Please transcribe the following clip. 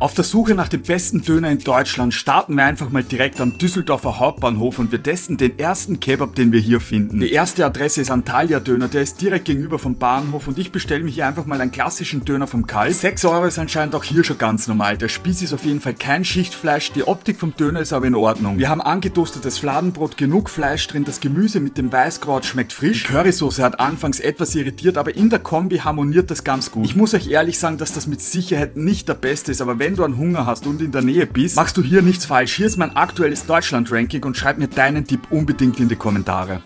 Auf der Suche nach dem besten Döner in Deutschland starten wir einfach mal direkt am Düsseldorfer Hauptbahnhof und wir testen den ersten Kebab, den wir hier finden. Die erste Adresse ist Antalya Döner, der ist direkt gegenüber vom Bahnhof und ich bestelle mir hier einfach mal einen klassischen Döner vom Kalt. 6 Euro ist anscheinend auch hier schon ganz normal. Der Spieß ist auf jeden Fall kein Schichtfleisch, die Optik vom Döner ist aber in Ordnung. Wir haben angetoastetes Fladenbrot, genug Fleisch drin, das Gemüse mit dem Weißkraut schmeckt frisch. Die Currysoße hat anfangs etwas irritiert, aber in der Kombi harmoniert das ganz gut. Ich muss euch ehrlich sagen, dass das mit Sicherheit nicht der beste ist, aber wenn wenn du einen Hunger hast und in der Nähe bist, machst du hier nichts falsch. Hier ist mein aktuelles Deutschland-Ranking und schreib mir deinen Tipp unbedingt in die Kommentare.